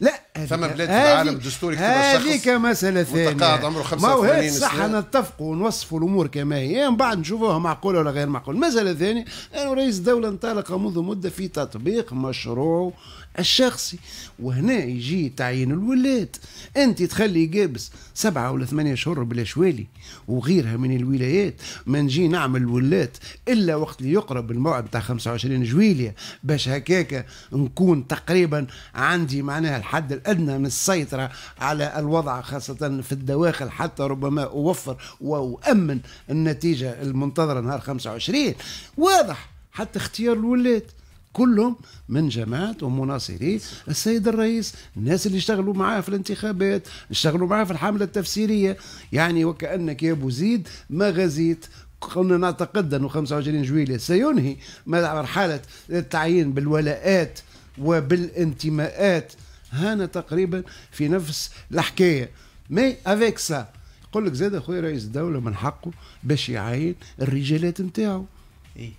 لا ثم بلاد في العالم الدستور يكتبها شخص هذيك مسألة ثانية متقاعد عمره ما هو 85 هيك صح سنة. نتفقوا ونوصفوا الأمور كما هي من بعد نشوفوها معقولة ولا غير معقولة. المساله الثانية انه رئيس الدولة انطلق منذ مدة في تطبيق مشروعه الشخصي وهنا يجي تعيين الولاد. أنت تخلي جابس سبعة ولا ثمانية شهور بلا شوالي وغيرها من الولايات. ما نجي نعمل ولات إلا وقت اللي يقرب الموعد بتاع 25 جويلية. باش هكاك نكون تقريبا عندي معناها الحد الادنى من السيطره على الوضع خاصة في الدواخل حتى ربما أوفر وأؤمن النتيجة المنتظرة نهار 25 واضح حتى اختيار الولاد. كلهم من جماعة ومناصري. السيد الرئيس الناس اللي اشتغلوا معاه في الانتخابات اشتغلوا معاه في الحملة التفسيرية. يعني وكأنك يا أبو زيد ما غزيت. كنا نعتقد أنه 25 جويلية. سينهي مرحلة التعيين بالولاءات وبالانتماءات هانا تقريبا في نفس الحكاية. mais avec ça يقول لك زاد اخويا رئيس الدولة من حقه باش يعين الرجالات نتاعو. إيه.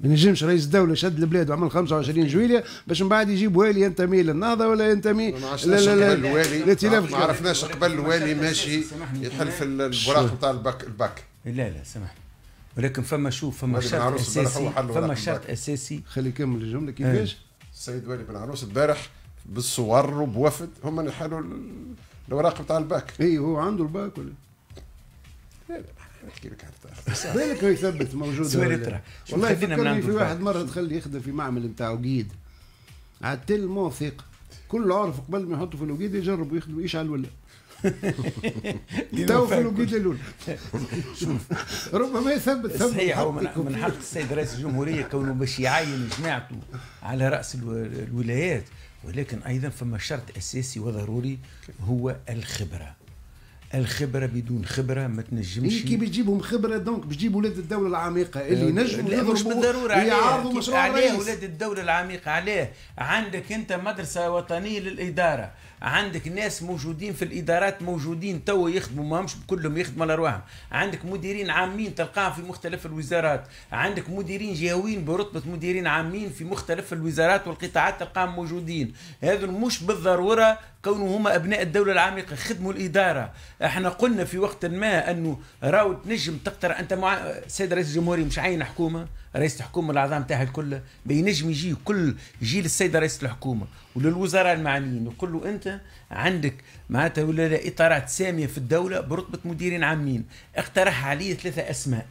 ما نجمش رئيس الدولة شد البلاد وعمل 25 جويلية باش من بعد يجيب والي ينتمي للنهضة ولا ينتمي لا لا لا الوالي الائتلاف ما عرفناش قبل الوالي ماشي. يحل في البراق نتاع الباك الباك لا لا سامحني. ولكن فما شوف فما شرط أساسي. فما شرط. أساسي. خلي يكمل الجملة كيفاش؟ السيد والي بن عروس البارح بالصور وبوفد هم اللي حلوا ال- الاوراق نتاع الباك. اي هو عنده الباك ولا؟ لا لا نحكي لك حتى بالك هو يثبت موجود والله فكرني في واحد. مرة دخل يخدم في معمل نتاعو قيد عاد تلمو ثقه كل عرف قبل ما يحطوا في الوقيد يجرب ويخدم. يشعل ولا تو في الوقيد الاولى ربما يثبت ثبت صحيح هو من, حق السيد رئيس الجمهورية كونه باش يعين جماعته على رأس الو- الولايات. ولكن أيضا فما شرط أساسي وضروري هو الخبرة. الخبرة بدون خبرة ما تنجمش هي كي بتجيبهم خبرة دونك بتجيب ولاد الدولة العميقة اللي ينجموا يضربوا ويعارضوا عليه مشروع عليه ولاد الدولة العميقة عليه. عندك أنت مدرسة وطنية للإدارة. عندك ناس موجودين في الإدارات موجودين تو يخدموا ما مش كلهم يخدموا على ارواحهم عندك مديرين عامين تلقاهم في مختلف الوزارات. عندك مديرين جهويين برتبة مديرين عامين في مختلف الوزارات والقطاعات تلقاهم موجودين. هذا مش بالضرورة كونوا هم أبناء الدولة العميقة خدموا الإدارة. إحنا قلنا في وقت ما أنه راو تنجم تقتر أنت مع سيد رئيس الجمهورية مش عين حكومة؟ رئيس الحكومة الاعضاء نتاعها الكل بينجم يجي كل جيل السيد رئيس الحكومة وللوزراء المعنيين يقول له أنت عندك معناتها ولا لا إطارات سامية في الدولة برتبة مديرين عامين اقترح عليه ثلاثة أسماء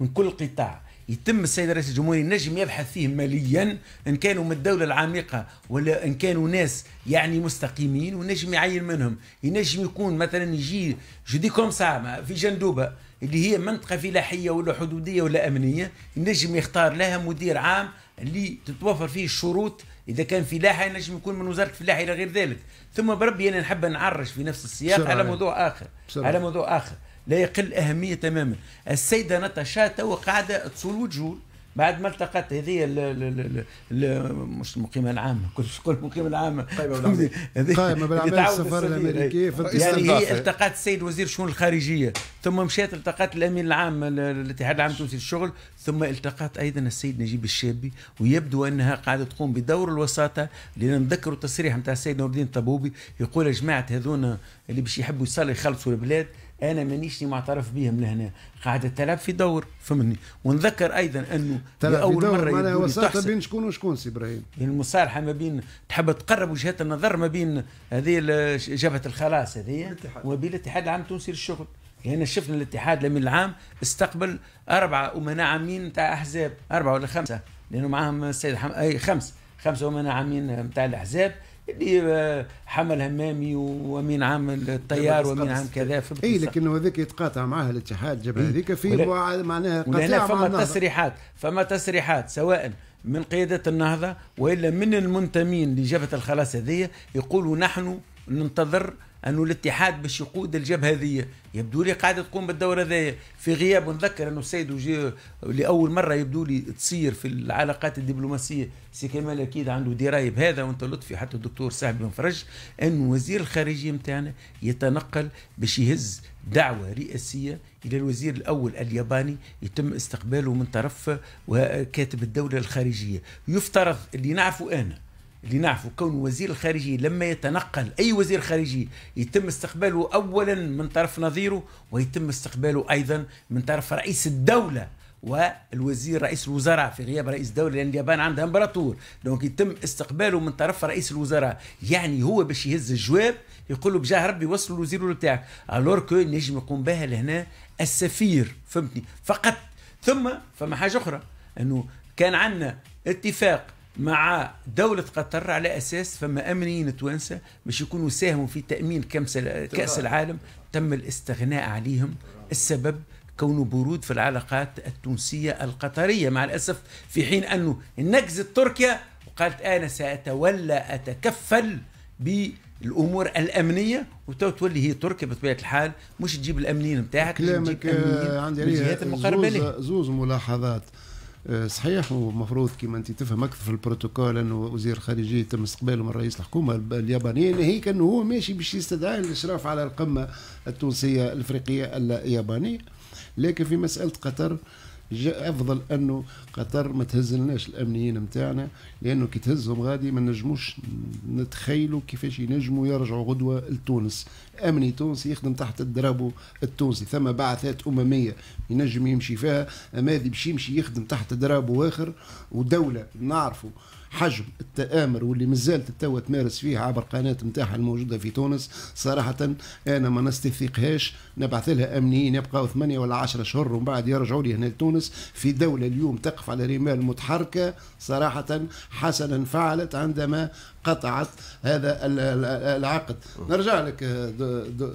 من كل قطاع. يتم السيد رئيس الجمهورية نجم يبحث فيهم ماليا إن كانوا من الدولة العميقة ولا إن كانوا ناس يعني مستقيمين ونجم يعين منهم. ينجم يكون مثلا يجي جدي كوم ساعة في جندوبة. اللي هي منطقة فلاحية ولا حدودية ولا أمنية ينجم يختار لها مدير عام اللي تتوفر فيه الشروط. إذا كان فلاحه ينجم يكون من وزارة الفلاحه إلى غير ذلك. ثم بربي أنا نحب نعرج في نفس السياق على. موضوع آخر بسرعة. على موضوع آخر. لا يقل أهمية تماما. السيدة ناتاشا تو قاعدة تصول وجول بعد ما التقت هذه ال- ال- ال- ال- مش المقيمه العامة كل شكون المقيمه العامة قائمة بالأعمال يتعاود السفارة السفير. الأمريكية في يعني. هي التقت السيد وزير الشؤون الخارجية ثم مشات التقت الأمين العام للاتحاد العام التونسي للشغل ثم التقت أيضا السيد نجيب الشابي ويبدو أنها قاعدة تقوم بدور الوساطة لأن نذكروا التصريح نتاع السيد نور الدين الطبوبي يقول يا جماعة هذونا اللي باش يحبوا يصلوا يخلصوا البلاد أنا مانيش معترف بهم لهنا. قاعدة تلعب في دور فهمني ونذكر أيضا أنه دور. مرة معناها وساطة بين شكون وشكون سي إبراهيم؟ يعني المصالحة ما بين تحب تقرب وجهات النظر ما بين هذه جبهة الخلاص هذه وبين الاتحاد العام التونسي للشغل. لأن شفنا الاتحاد الامين العام استقبل أربعة امناء عامين نتاع أحزاب أربعة ولا خمسة؟ لأنه معهم السيد حم... أي خمس خمسة امناء عامين نتاع الأحزاب. اللي حمل همامي وامين عام التيار وامين عام كذا في إي. لكن هذاك يتقاطع معها الاتحاد الجبهة. هذيك في معناها مع فما. تصريحات فما تصريحات سواء من قيادة النهضة وإلا من المنتمين لجبهة الخلاص هذه يقولوا نحن ننتظر أن الاتحاد باش يقود الجبهة هذه يبدو لي قاعدة تقوم بالدور هذايا. في غياب نذكر أنه السيد وجي لأول مرة يبدو لي تصير في العلاقات الدبلوماسية. سي كمال أكيد عنده دراية بهذا وأنت لطفي حتى الدكتور سعد بن فرج أن وزير الخارجية متاعنا يتنقل باش يهز دعوة رئاسية إلى الوزير الأول الياباني يتم استقباله من طرف وكاتب الدولة الخارجية. يفترض اللي نعرفه أنا اللي نعرفه كون وزير الخارجية لما يتنقل أي وزير خارجية يتم استقباله أولا من طرف نظيره ويتم استقباله أيضا من طرف رئيس الدولة والوزير رئيس الوزراء في غياب رئيس الدولة لأن اليابان عندها إمبراطور. دونك يتم استقباله من طرف رئيس الوزراء يعني هو باش يهز الجواب يقول له بجاه ربي وصلوا الوزير بتاعك. الور كو نجم يقوم بها لهنا السفير فهمتني؟ فقط ثم فما حاجة أخرى أنه كان عندنا اتفاق مع دولة قطر على أساس فما أمنيين توانسة باش يكونوا ساهموا في تأمين كأس كأس العالم تم الاستغناء عليهم السبب كونه برود في العلاقات التونسية القطرية مع الأسف في حين أنه نكزت تركيا وقالت أنا سأتولى أتكفل بالأمور الأمنية وتو تولي هي تركيا بطبيعة الحال مش تجيب الأمنيين نتاعك كلامك آه، عندي زوز, زوز ملاحظات. صحيح ومفروض كما انت تفهم أكثر في البروتوكول انه وزير الخارجيه يتم استقباله من رئيس الحكومة اليابانية ناهيك انه هو ماشي باش يستدعي الإشراف على القمة التونسية الإفريقية اليابانية. لكن في مسألة قطر أفضل أنه قطر ما تهزلناش الأمنيين نتاعنا لأنه كي تهزهم غادي ما نجموش نتخيلوا كيفاش ينجموا يرجعوا غدوة لتونس. أمني تونسي يخدم تحت ال drapeau التونسي ثم بعثات أممية ينجم يمشي فيها اما باش يمشي يخدم تحت drapeau اخر ودولة نعرفوا حجم التآمر واللي مازالت توا تمارس فيه عبر قناة نتاعها الموجودة في تونس صراحة أنا ما نستثقهاش. نبعث لها أمنيين يبقاو ثمانية ولا عشرة شهور ومن بعد يرجعوا لي هنا لتونس. في دولة اليوم تقف على رمال متحركة صراحة حسنا فعلت عندما قطعت هذا ال- ال- العقد. نرجع لك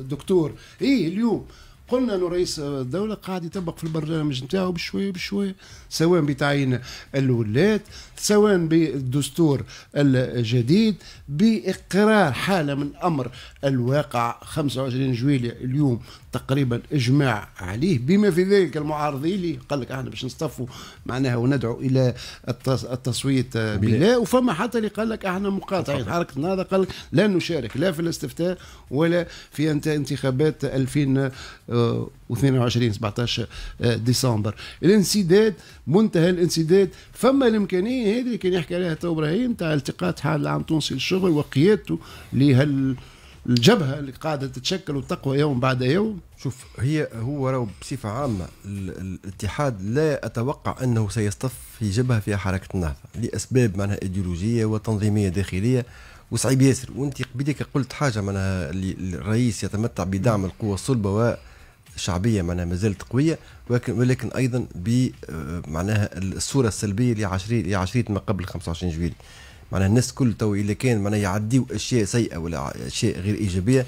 دكتور. إيه اليوم قلنا إنه رئيس الدولة قاعد يطبق في البرنامج نتاعو بشويه بشويه سواء بتعيين الولاة سواء بالدستور الجديد بإقرار حالة من أمر الواقع. 25 جويلية اليوم تقريبا إجماع عليه. بما في ذلك المعارضين اللي قال لك إحنا باش نصطفوا معناها وندعو إلى التص- التصويت بلا وفما حتى اللي قال لك إحنا مقاطعين. حركة النهضه قال لك لا نشارك لا في الاستفتاء ولا في انت انتخابات 2022 17 ديسمبر. الانسداد منتهى الانسداد. فما الإمكانية هذه كان يحكي عليها تو إبراهيم تاع التقاط حال العام التونسي للشغل وقيادته لهال الجبهة اللي قاعدة تتشكل وتقوى يوم بعد يوم؟ شوف هي هو راهو ال- ال- الاتحاد لا أتوقع أنه سيصطف في جبهة فيها حركة النهضة لأسباب معناها إيديولوجية وتنظيمية داخلية وصعيب ياسر. وأنت قبيلك قلت حاجة معناها الرئيس يتمتع بدعم القوى الصلبة وشعبية معناها ما زالت قوية ولكن ولكن أيضا ب آه، معناها الصورة السلبية لعشرية لعشرية ما قبل 25 جويلية معناها الناس كل تو إذا كان معناها يعديوا أشياء سيئة ولا أشياء غير إيجابية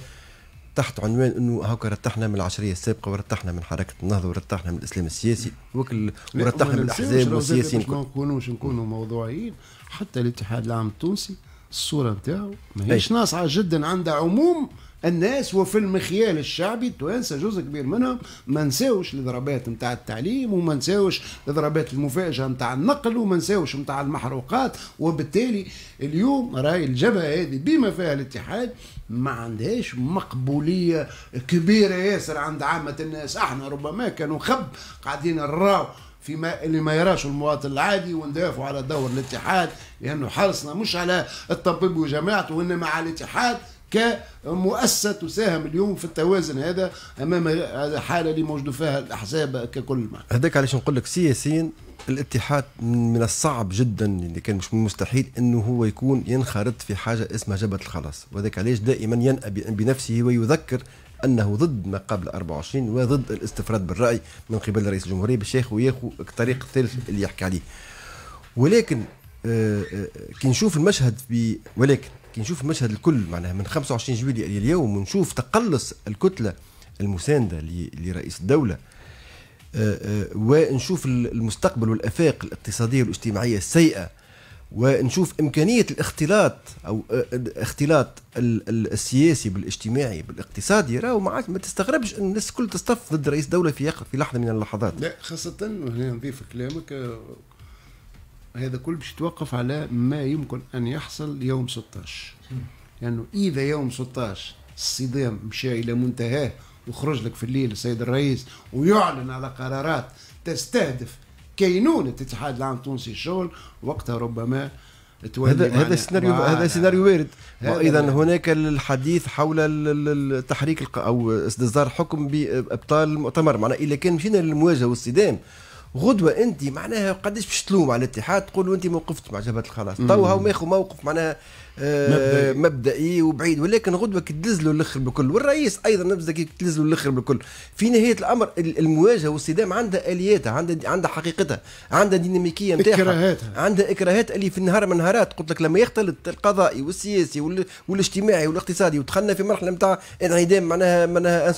تحت عنوان إنه هاكا رتحنا من العشرية السابقة ورتحنا من حركة النهضة ورتحنا من الإسلام السياسي وكل ورتحنا من الأحزاب والسياسيين ما. نكونوش نكونوا موضوعيين حتى الاتحاد العام التونسي الصورة نتاعو ماهيش. ناصعة جدا عند عموم الناس وفي المخيال الشعبي التوانسه جزء كبير منهم ما نساوش الضربات نتاع التعليم وما نساوش الضربات المفاجئة نتاع النقل وما نساوش نتاع المحروقات. وبالتالي اليوم راي الجبهة هذه بما فيها الاتحاد ما عندهاش مقبولية كبيرة ياسر عند عامة الناس. إحنا ربما كانوا خب قاعدين نراو فيما اللي ما يراش المواطن العادي وندافعوا على دور الاتحاد لأنه حرصنا مش على الطبيب وجماعته وإنما على الاتحاد. كمؤسسه تساهم اليوم في التوازن هذا أمام هذا الحاله اللي موجود فيها الأحزاب ككل ما. هذاك علاش نقول لك سياسيا الاتحاد من الصعب جدا اللي كان مش من المستحيل إنه هو يكون ينخرط في حاجة اسمها جبهة الخلاص. وذاك علاش دائما ينأى بنفسه ويذكر أنه ضد ما قبل 24 وضد الاستفراد بالرأي من قبل رئيس الجمهورية باش ياخذ ياخذ الطريق الثالث اللي يحكي عليه. ولكن آه، آه، كي نشوف المشهد ولكن كي نشوف المشهد الكل معناها من 25 جويلية اليوم ونشوف تقلص الكتلة المساندة ل- لرئيس الدولة. آه، آه، ونشوف المستقبل والأفاق الاقتصادية والاجتماعية السيئة. ونشوف إمكانية الاختلاط أو آه، اختلاط ال- ال- السياسي بالاجتماعي بالاقتصادي. راهو ما تستغربش إن الناس الكل تصطف ضد رئيس دولة في لحظة من اللحظات. لا خاصة وهنا نضيف كلامك هذا كل باش يتوقف على ما يمكن أن يحصل يوم 16 لأنه إذا يوم 16 الصدام مشى إلى منتهاه وخرج لك في الليل السيد الرئيس ويعلن على قرارات تستهدف كينونة الاتحاد العام التونسي للشغل وقتها ربما هذا هذا سيناريو هذا سيناريو وارد. وارد. هناك الحديث حول ال- ال- التحريك أو استصدار الحكم بإبطال المؤتمر معناها إذا كان مشينا للمواجهة والصدام غدوة انت معناها قداش باش تلوم على الاتحاد؟ تقول انت ما وقفت مع جبهة الخلاص. تو هو ماخذ موقف معناها مبدئي. مبدئي وبعيد. ولكن غدوة له الآخر بالكل والرئيس أيضا تدز له الآخر بالكل في نهاية الأمر ال- المواجهة والصدام عندها آلياتها عندها عندها حقيقتها عندها ديناميكيه نتاعها إكراهاتها. عندها إكراهات اللي في النهار من نهارات. قلت لك لما يختلط القضائي والسياسي وال- والاجتماعي والاقتصادي ودخلنا في مرحلة نتاع انعدام معناها معناها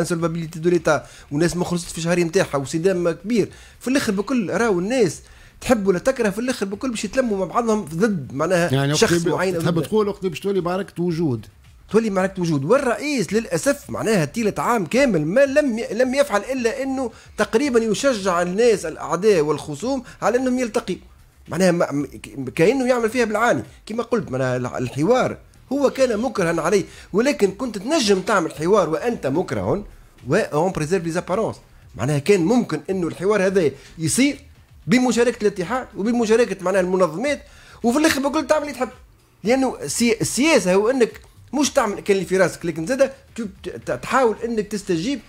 insolvabilité de l'État والناس ما خرجت في الشهرين نتاعها وصدام كبير. في الآخر بكل راهو الناس تحب ولا تكره في الآخر بكل باش يتلموا مع بعضهم ضد معناها يعني شخص معين. تحب تقول وقت باش تولي معركة وجود. تولي معركة وجود. والرئيس للأسف معناها طيلة عام كامل ما لم. لم يفعل إلا أنه تقريبا يشجع الناس الأعداء والخصوم على أنهم يلتقي معناها كأنه يعمل فيها بالعاني. كما قلت معناها الح- الحوار هو كان مكرها عليه. ولكن كنت تنجم تعمل حوار وأنت مكره و on préserve les معناها كان ممكن إنه الحوار هذا يصير بمشاركة الاتحاد وبمشاركة معناها المنظمات وفي الآخر بقول تعمل اللي تحب. لأنه السياسة هو إنك مش تعمل كان اللي في راسك لكن زادة تحاول إنك تستجيب.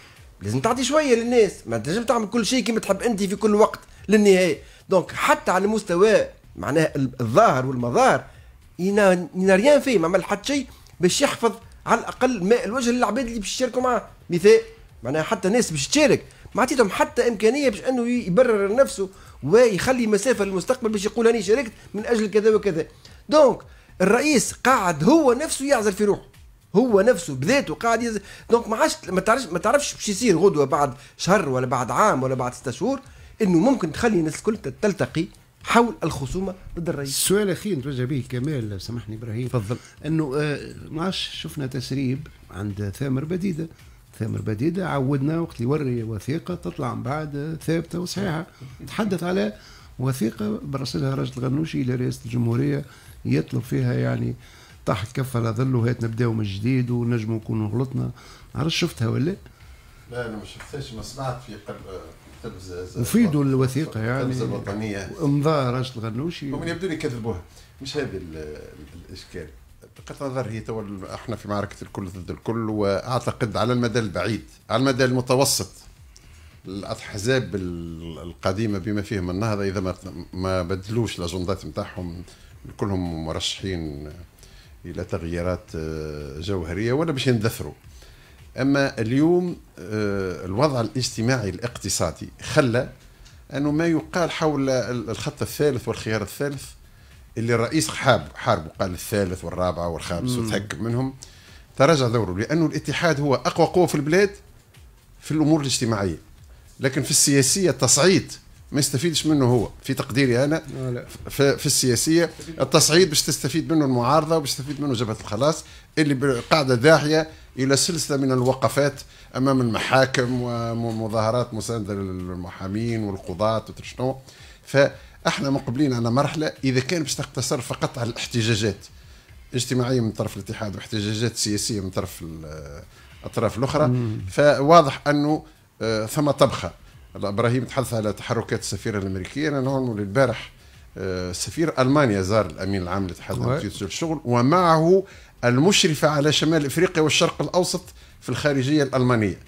لازم تعطي شوية للناس ما تنجم تعمل كل شيء كما تحب أنت في كل وقت للنهاية. دونك حتى على مستوى معناها الظاهر والمظاهر ينا ريان فيه ما عمل حتى شيء باش يحفظ على الأقل ماء الوجه للعباد اللي باش يشاركوا معاه. مثال معناها حتى ناس باش تشارك. ما عطيتهم حتى إمكانية باش إنه يبرر نفسه. ويخلي مسافة للمستقبل باش يقول أني شاركت من أجل كذا وكذا. donc الرئيس قاعد هو نفسه يعزل في روحه. هو نفسه بذاته قاعد يز... donc ما عادش ما تعرفش ما تعرفش باش يصير غدوة بعد شهر ولا بعد عام ولا بعد ستة شهور إنه ممكن تخلي الناس الكل تلتقي حول الخصومة ضد الرئيس. السؤال الاخير نتوجه به كمال سامحني إبراهيم. تفضل. إنه آه ما عادش شفنا تسريب عند ثامر بديدة. ثامر بديدة عودنا وقت يوري وثيقة تطلع من بعد ثابتة وصحيحة. تحدث على وثيقة برسلها رجل الغنوشي إلى رئاسه الجمهورية يطلب فيها يعني تحت كفة ظل وهات نبداو من جديد ونجموا نكونوا غلطنا. عرفت شفتها ولا؟ لا؟ أنا ما شفتهاش ما سمعت في قلب التلفزه وفيدوا الوثيقة يعني. التلفزه الوطنية. امضاء راشد الغنوشي ومن يبدو لي كذبوها مش هذا الإشكال. بقطع نظر هي تو إحنا في معركة الكل ضد الكل وأعتقد على المدى البعيد على المدى المتوسط. الأحزاب القديمة بما فيهم النهضه إذا ما ما بدلوش الأجندات نتاعهم كلهم مرشحين إلى تغييرات آه، جوهرية ولا باش يندثروا. أما اليوم آه، الوضع الاجتماعي الاقتصادي خلى أنه ما يقال حول الخط الثالث والخيار الثالث اللي الرئيس حاب حارب قال الثالث والرابع والخامس وتهكم منهم تراجع دوره لأنه الاتحاد هو أقوى قوة في البلاد في الأمور الاجتماعية. لكن في السياسية التصعيد ما يستفيدش منه هو. في تقديري أنا في, في السياسية التصعيد باش تستفيد منه المعارضة وباش تستفيد منه جبهة الخلاص اللي قاعدة داعيه إلى سلسلة من الوقفات أمام المحاكم ومظاهرات مساندة للمحامين والقضاة وشنو فاحنا مقبلين على مرحلة إذا كان باش تقتصر فقط على الاحتجاجات اجتماعيه من طرف الاتحاد واحتجاجات سياسية من طرف الأطراف الأخرى. فواضح أنه آه، ثم طبخة. إبراهيم تحدث على تحركات السفيرة الأمريكية. أنا نعلم البارح آه، سفير ألمانيا زار الأمين العام للاتحاد الشغل ومعه المشرفة على شمال إفريقيا والشرق الأوسط في الخارجية الألمانية.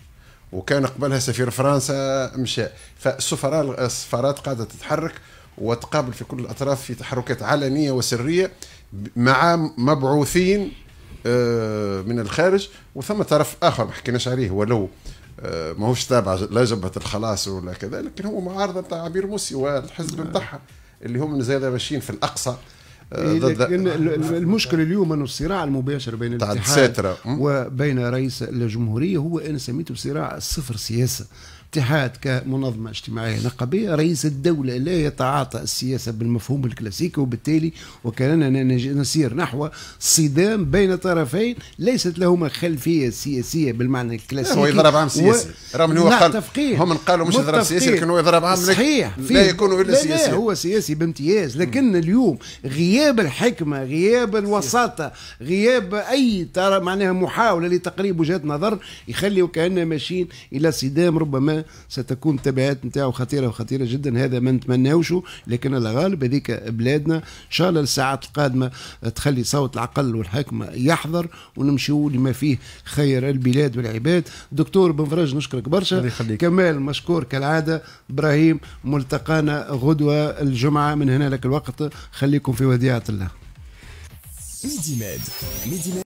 وكان قبلها سفير فرنسا مشى. فالسفراء السفارات قاعدة تتحرك وتقابل في كل الأطراف في تحركات علنية وسرية مع مبعوثين آه، من الخارج. وثم طرف آخر ما حكيناش عليه ولو آه، ماهوش تابع لا جبهة الخلاص ولا كذا لكن هو معارضه نتاع عبير موسي والحزب نتاعها اللي هم زاد ماشيين في الأقصى آه، لكن المشكل اليوم أنه الصراع المباشر بين الاتحاد وبين رئيس الجمهورية هو أنا سميته صراع الصفر سياسة. الاتحاد كمنظمة اجتماعية نقابية رئيس الدولة لا يتعاطى السياسة بالمفهوم الكلاسيكي وبالتالي وكأننا نسير نحو صدام بين طرفين ليست لهما خلفية سياسية بالمعنى الكلاسيكي. هو يضرب عام سياسي. و... رغم هو قال هم قالوا مش يضرب سياسي لكن هو يضرب عام صحيح لا يكون إلا سياسي لا هو سياسي بامتياز لكن اليوم غياب الحكمة غياب الوساطة غياب أي ترى معناها محاولة لتقريب وجهات نظر يخلي وكأننا ماشيين إلى صدام ربما ستكون التبعات نتاعو خطيرة وخطيرة جدا. هذا ما نتمناوشه لكن الغالب هذيك بلادنا إن شاء الله الساعات القادمة تخلي صوت العقل والحكمة يحضر ونمشيو لما فيه خير البلاد والعباد. دكتور بن فرج نشكرك برشا. كمال مشكور كالعادة. إبراهيم ملتقانا غدوة الجمعة. من هنا لك الوقت. خليكم في وديعة الله. ميدي ميد. ميدي ميد.